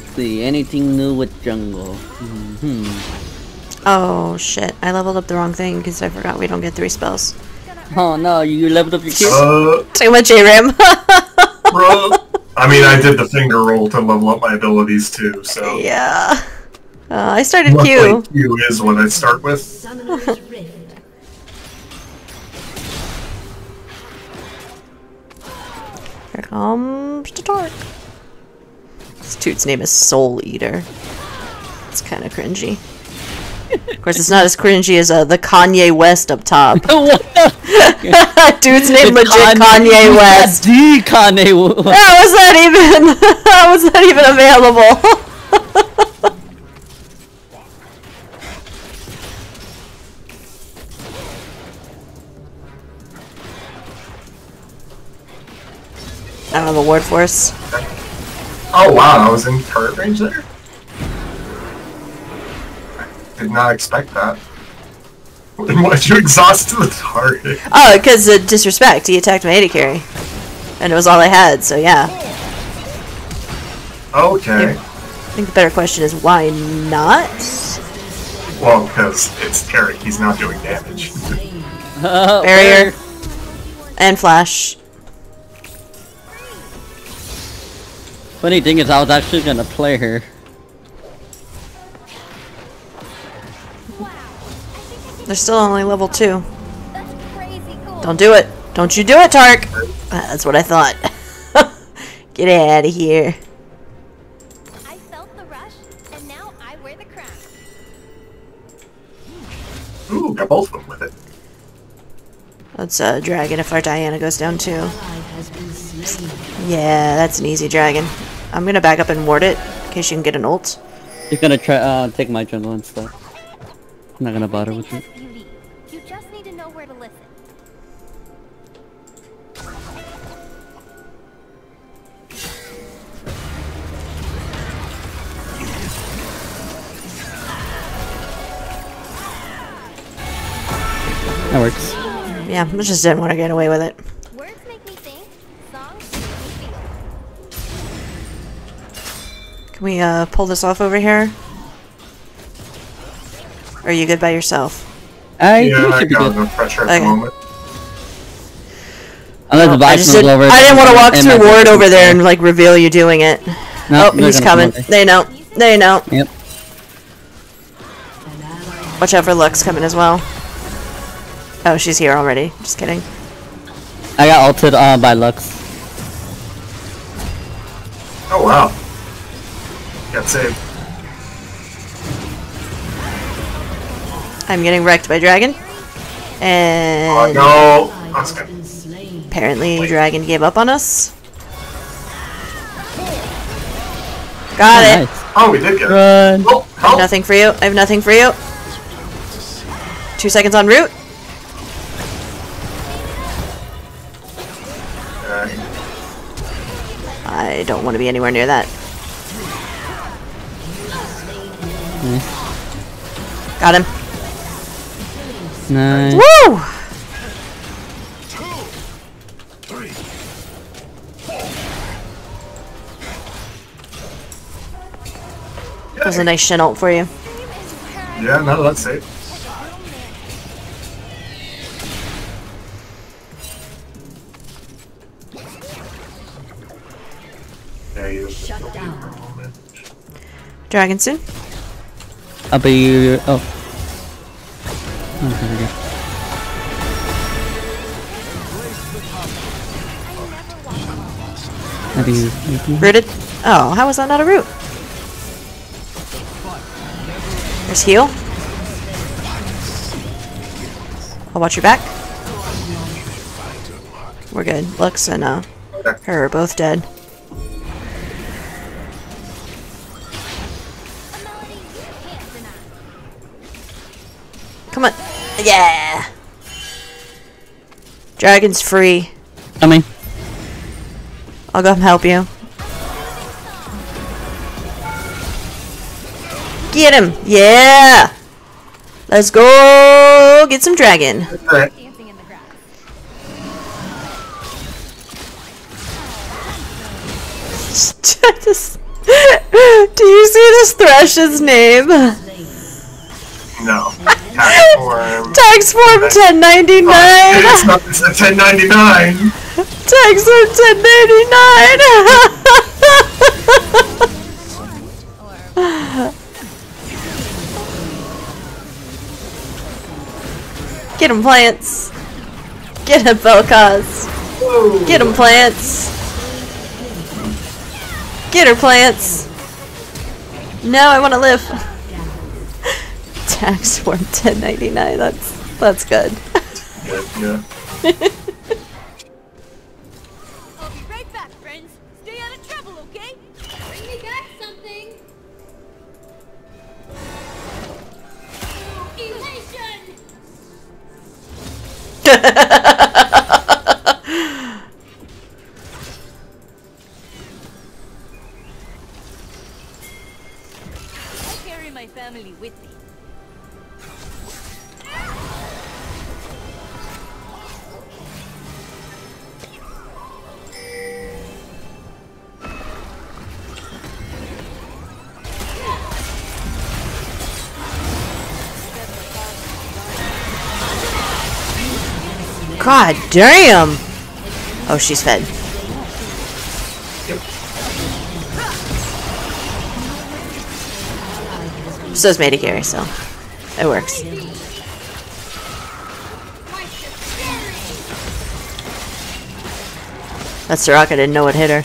see, anything new with jungle? Mm hmm. Oh shit, I leveled up the wrong thing because I forgot we don't get three spells. Oh no, you leveled up your kid? Uh, Too much ARAM. bro. I mean, I did the finger roll to level up my abilities too, so. yeah. Uh, I started Luckily, Q. Q is what I start with. Here comes the Taric. This dude's name is Soul Eater. It's kind of cringy. Of course, it's not as cringy as uh, the Kanye West up top. what the? Dude's name legit Kanye- Kanye West. The Kanye West. How was that even? How was that even available? I don't have a word for us. Oh wow, I was in turret range there? I did not expect that. Then why'd you exhaust the target? Oh, because of disrespect. He attacked my AD carry. And it was all I had, so yeah. Okay. I think the better question is why not? Well, because it's Taric, he's not doing damage. Barrier. And flash. Funny thing is, I was actually gonna play her. They're still only level 2. Cool. Don't do it. Don't you do it, Taric. That's what I thought. Get out of here. I felt the rush, and now I wear the crown. Ooh, got both of them with it. Let's uh, dragon if our Diana goes down too. Ally has been slain. Yeah, that's an easy dragon. I'm gonna back up and ward it in case you can get an ult. You're gonna try uh take my jungle and stuff. I'm not gonna bother with it. You just need to know where to listen. That works. Yeah, I just didn't want to get away with it. Can we uh, pull this off over here? Or are you good by yourself? I yeah, think I should be good. enough pressure at Okay. the moment. Unless the I Vice just didn't, over. I didn't want to walk through my- ward over there and like reveal you doing it. No, oh, he's coming. They know. They know. Yep. An ally Watch out for Lux coming as well. Oh, she's here already. Just kidding. I got ulted uh, by Lux. Oh wow. Got saved. I'm getting wrecked by Dragon. Oh And no! ally That's has good. been slain. apparently Dragon gave up on us. Got Oh, it. nice. Oh, we did get it. Run. Oh, help! Oh. Nothing for you. I have nothing for you. Two seconds on route. Uh, I don't want to be anywhere near that. Mm. Got him. Nice. Woo! That was a nice Shen ult for you. Yeah, no, that's safe. Yeah, you Shut down. Dragon soon. I'll be. Oh. Oh, there we go. I'll be. Rooted. Oh, how was that not a root? There's heal. I'll watch your back. We're good. Lux and uh, Okay. her are both dead. Come on. Yeah. Dragon's free. Coming. I'll go help you. Get him! Yeah! Let's go get some dragon. Alright. Dancing in the grass. Just Do you see this Thresh's name? No. Tax form. Tax form 1099! It's not. It's a 1099. Tax form 1099! Get him, plants! Get him, Belcaz! Get him, plants! Get her, plants! No, I want to live. Tax form 1099. That's that's good. Yeah, yeah. I'll be right back, friends. Stay out of trouble, okay? Bring me back something. Elation! God damn! Oh, she's fed. So is Meta Gary, so it works. That's the rock. I didn't know what hit her.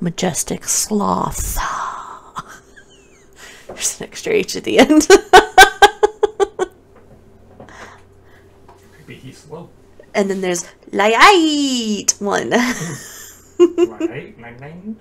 Majestic Sloth. There's an extra H at the end. Maybe he's slow. and then there's Light one. Right? Nine nine.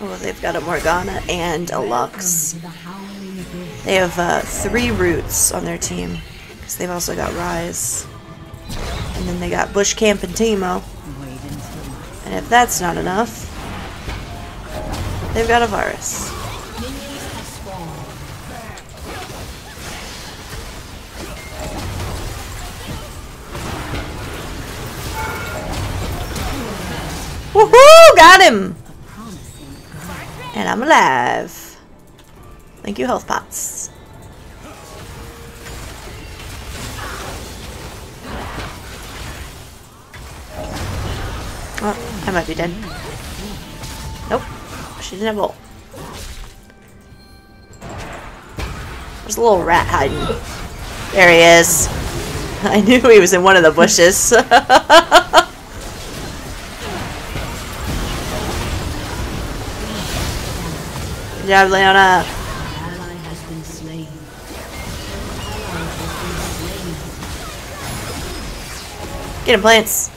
oh, they've got a Morgana and a Lux. To the howling abyss. They have uh, three roots on their team. Because they've also got Ryze. And then they got Bush Camp and Teemo. And if that's not enough, they've got a spawned. Woohoo! Got him! And I'm alive. Thank you, health pots. I might be dead. Nope. She didn't have ult. There's a little rat hiding. There he is. I knew he was in one of the bushes. Good job, Leona. Get him, plants.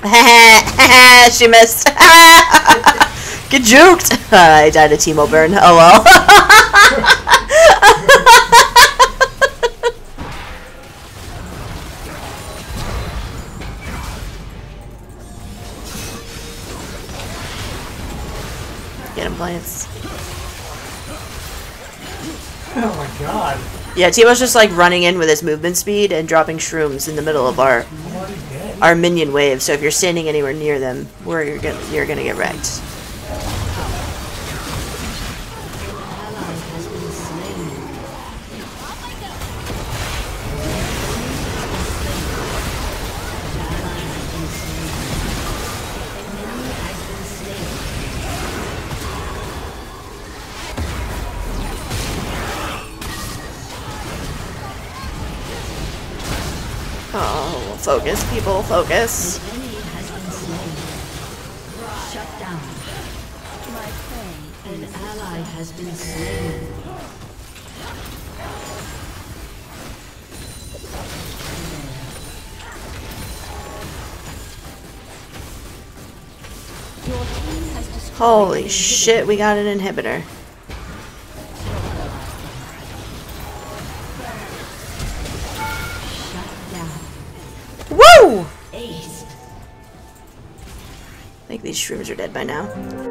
she missed. Get juked. Uh, I died a Teemo burn. Oh well. Get him, plants. Oh my god. Yeah, Teemo's just like running in with his movement speed and dropping shrooms in the middle of our Our minion wave. So if you're standing anywhere near them, where you're gonna you're gonna get wrecked. Oh, focus, people, focus. An ally has been slain. Holy shit, we got an inhibitor. No! Ace. I think these shrooms are dead by now.